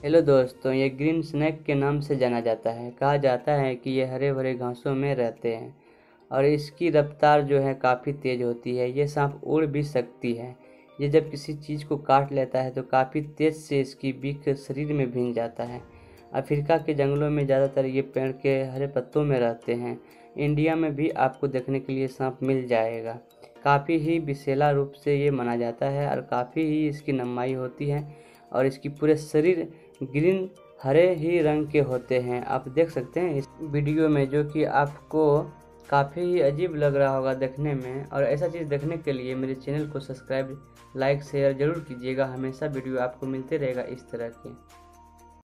Hello दोस्तों, ये green snack के नाम से जाना जाता है। कहा जाता है कि ये हरे भरे घासों में रहते हैं और इसकी रफ्तार जो है काफ़ी तेज़ होती है। ये सांप उड़ भी सकती है। ये जब किसी चीज़ को काट लेता है तो काफ़ी तेज़ से इसकी बीख शरीर में भिन जाता है। अफ्रीका के जंगलों में ज़्यादातर ये पेड़ के हरे पत्तों में रहते हैं। इंडिया में भी आपको देखने के लिए सांप मिल जाएगा। काफ़ी ही विशेला रूप से ये माना जाता है और काफ़ी ही इसकी नमाई होती है। और इसकी पूरे शरीर ग्रीन, हरे ही रंग के होते हैं। आप देख सकते हैं इस वीडियो में जो कि आपको काफ़ी ही अजीब लग रहा होगा देखने में। और ऐसा चीज़ देखने के लिए मेरे चैनल को सब्सक्राइब, लाइक, शेयर ज़रूर कीजिएगा। हमेशा वीडियो आपको मिलते रहेगा इस तरह के।